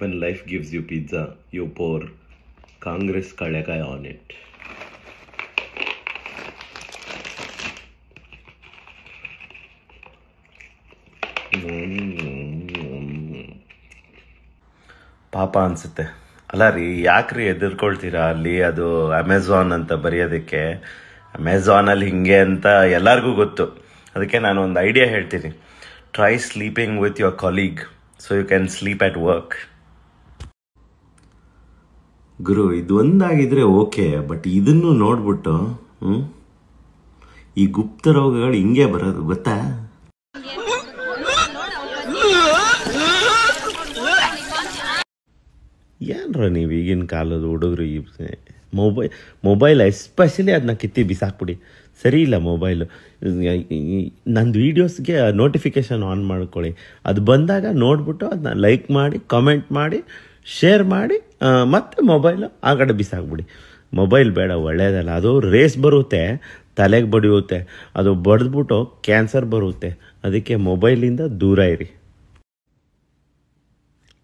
When life gives you pizza, you pour Congress Kalekai on it. ಪಾಪ ಅನ್ಸುತ್ತೆ. ಅಲ್ಲ ರೀ ಯಾಕ್ರಿ ಎದುರ್ಕೊಳ್ತೀರಾ ಅಲ್ಲಿ? ಅದು ಅಮೆಝಾನ್ ಅಂತ ಬರೆಯೋದಕ್ಕೆ. ಅಮೆಝಾನಲ್ಲಿ ಹಿಂಗೆ ಅಂತ ಎಲ್ಲರಿಗೂ ಗೊತ್ತು. ಅದಕ್ಕೆ ನಾನು ಒಂದು ಐಡಿಯಾ ಹೇಳ್ತೀನಿ. Try sleeping with your colleague so you can sleep at work ಗುರು ಇದೊಂದಾಗಿದ್ರೆ ಓಕೆ, ಬಟ್ ಇದನ್ನು ನೋಡ್ಬಿಟ್ಟು ಈ ಗುಪ್ತ ರೋಗಗಳು ಹಿಂಗೆ ಬರೋದು, ಗೊತ್ತಾ? ಏನ್ರ ನೀವು ಈಗಿನ ಕಾಲದ ಹುಡುಗರು ಈ ಮೊಬೈಲ್ ಮೊಬೈಲ್ ಎಸ್ಪೆಷಲಿ ಅದನ್ನ ಕಿತ್ತಿ ಬಿಸಾಕ್ಬಿಡಿ. ಸರಿ ಇಲ್ಲ ಮೊಬೈಲು, ನಂದು ವೀಡಿಯೋಸ್ಗೆ ನೋಟಿಫಿಕೇಶನ್ ಆನ್ ಮಾಡ್ಕೊಳ್ಳಿ. ಅದು ಬಂದಾಗ ನೋಡ್ಬಿಟ್ಟು ಅದನ್ನ ಲೈಕ್ ಮಾಡಿ, ಕಮೆಂಟ್ ಮಾಡಿ, ಶೇರ್ ಮಾಡಿ ಮತ್ತೆ ಮೊಬೈಲ್ ಆ ಕಡೆ ಬಿಸಾಕ್ಬಿಡಿ. ಮೊಬೈಲ್ ಬೇಡ ಒಳ್ಳೆಯದಲ್ಲ ಅದು ರೇಸ್ ಬರುತ್ತೆ, ತಲೆಗೆ ಬಡಿಯುತ್ತೆ, ಅದು ಬಡಿದ್ಬಿಟ್ಟು ಕ್ಯಾನ್ಸರ್ ಬರುತ್ತೆ. ಅದಕ್ಕೆ ಮೊಬೈಲಿಂದ ದೂರ ಇರಿ.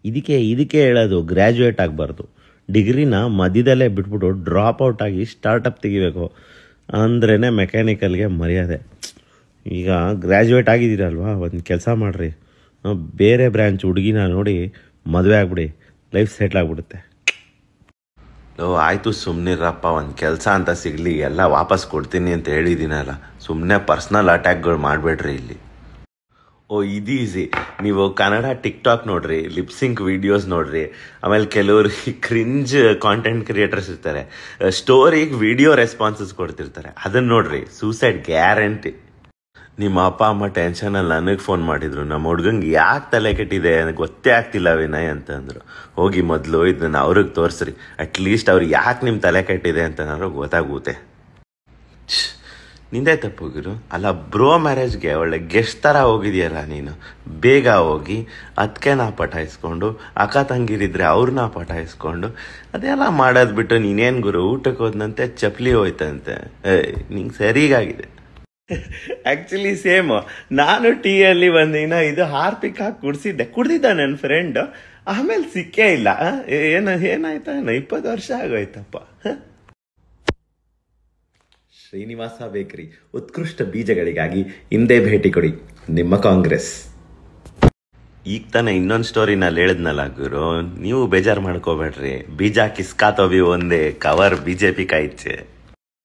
ಇದಕ್ಕೆ ಇದಕ್ಕೆ ಹೇಳೋದು ಗ್ರ್ಯಾಜುಯೇಟ್ ಆಗಬಾರ್ದು. ಡಿಗ್ರಿನ ಮಧ್ಯದಲ್ಲೇ ಬಿಟ್ಬಿಟ್ಟು ಡ್ರಾಪ್ ಔಟ್ ಆಗಿ ಸ್ಟಾರ್ಟಪ್ ತೆಗಿಬೇಕು. ಅಂದ್ರೇ ಮೆಕ್ಯಾನಿಕಲ್ಗೆ ಮರ್ಯಾದೆ. ಈಗ ಗ್ರ್ಯಾಜುಯೇಟ್ ಆಗಿದ್ದೀರಲ್ವಾ? ಒಂದು ಕೆಲಸ ಮಾಡಿರಿ. ಬೇರೆ ಬ್ರ್ಯಾಂಚ್ ಹುಡುಗಿನ ನೋಡಿ ಮದುವೆ ಆಗ್ಬಿಡಿ. ಲೈಫ್ ಸೆಟ್ಲ್ ಆಗ್ಬಿಡುತ್ತೆ. ಓ, ಆಯಿತು ಸುಮ್ಮನಿರಪ್ಪ ಒಂದು ಕೆಲಸ ಅಂತ ಸಿಗಲಿ, ಎಲ್ಲ ವಾಪಸ್ ಕೊಡ್ತೀನಿ ಅಂತ ಹೇಳಿದ್ದೀನಲ್ಲ ಸುಮ್ಮನೆ ಪರ್ಸ್ನಲ್ ಅಟ್ಯಾಕ್ಗಳು ಮಾಡಬೇಡ್ರಿ ಇಲ್ಲಿ. ಓ, ಇದು ಈಸಿ ನೀವು ಕನ್ನಡ ಟಿಕ್ ಟಾಕ್ ನೋಡ್ರಿ ಲಿಪ್ಸಿಂಕ್ ವಿಡಿಯೋಸ್ ನೋಡ್ರಿ, ಆಮೇಲೆ ಕೆಲವರು ಕ್ರಿಂಜ್ ಕಾಂಟೆಂಟ್ ಕ್ರಿಯೇಟರ್ಸ್ ಇರ್ತಾರೆ. ಸ್ಟೋರಿಗೆ ವಿಡಿಯೋ ರೆಸ್ಪಾನ್ಸಸ್ ಕೊಡ್ತಿರ್ತಾರೆ. ಅದನ್ನ ನೋಡ್ರಿ ಸೂಸೈಡ್ ಗ್ಯಾರಂಟಿ ನಿಮ್ಮ ಅಪ್ಪ, ಅಮ್ಮ ಟೆನ್ಷನಲ್ಲಿ ನನಗೆ ಫೋನ್ ಮಾಡಿದ್ರು. ನಮ್ಮ ಹುಡ್ಗಂಗೆ ಯಾಕೆ ತಲೆ ಕೆಟ್ಟಿದೆ? ನನಗೆ ಗೊತ್ತೇ ಆಗ್ತಿಲ್ಲ ವಿನಯ್ ಅಂತಂದ್ರು ಹೋಗಿ ಮೊದಲು ಇದನ್ನು ಅವ್ರಿಗೆ ತೋರಿಸ್ರಿ. ಅಟ್ಲೀಸ್ಟ್ ಅವ್ರು ಯಾಕೆ ನಿಮ್ಮ ತಲೆ ಕೆಟ್ಟಿದೆ ಅಂತನಾದ್ರು ಗೊತ್ತಾಗುತ್ತೆ ನಿಂದೇ ತಪ್ಪೋಗಿರು ಅಲ್ಲ ಬ್ರೋ ಮ್ಯಾರೇಜ್ಗೆ ಒಳ್ಳೆ ಗೆಸ್ಟ್ ಥರ ಹೋಗಿದೆಯಲ್ಲ ನೀನು. ಬೇಗ ಹೋಗಿ ಅದಕ್ಕೆ ನಾ ಪಟಾಯಿಸ್ಕೊಂಡು, ಅಕ್ಕ ತಂಗಿರಿದ್ರೆ ಅವ್ರನ್ನ ಪಟಾಯಿಸ್ಕೊಂಡು, ಅದೆಲ್ಲ ಮಾಡೋದು ಬಿಟ್ಟು ನೀನೇನು ಗುರು ಊಟಕ್ಕೆ ಹೋದಂತೆ ಚಪ್ಪಲಿ ಹೋಯ್ತಂತೆ. ಏಯ್, ನಿಂಗೆ ಸರಿಗಾಗಿದೆ ಆಕ್ಚುಲಿ ಸೇಮ್ ನಾನು ಟೀಯಲ್ಲಿ ಒಂದಿನ ಇದು ಹಾರ್ಪಿಕ್ ಹಾಕಿ ಕುಡಿಸಿದ್ದೆ. ಕುಡ್ದಿದ್ದ ನನ್ನ ಫ್ರೆಂಡ್ ಆಮೇಲೆ ಸಿಕ್ಕೇ ಇಲ್ಲ. ಏನ, ಏನಾಯ್ತಾ? ಇಪ್ಪತ್ತು ವರ್ಷ ಆಗೋಯ್ತಪ್ಪ. ಶ್ರೀನಿವಾಸ ಬೇಕರಿ, ಉತ್ಕೃಷ್ಟ ಬೀಜಗಳಿಗಾಗಿ ಹಿಂದೆ ಭೇಟಿ ಕೊಡಿ ನಿಮ್ಮ ಕಾಂಗ್ರೆಸ್. ಈಗ ತಾನೇ ಇನ್ನೊಂದು ಸ್ಟೋರಿನಲ್ಲಿ ಹೇಳಿದ್ನಲ್ಲ ಗುರು, ನೀವು ಬೇಜಾರು ಮಾಡ್ಕೋಬೇಡ್ರಿ. ಬೀಜ ಕಿಸ್ಕಾತೋವಿ ಒಂದೇ ಕವರ್ ಬಿಜೆಪಿ ಕಾಯ್ಚೆ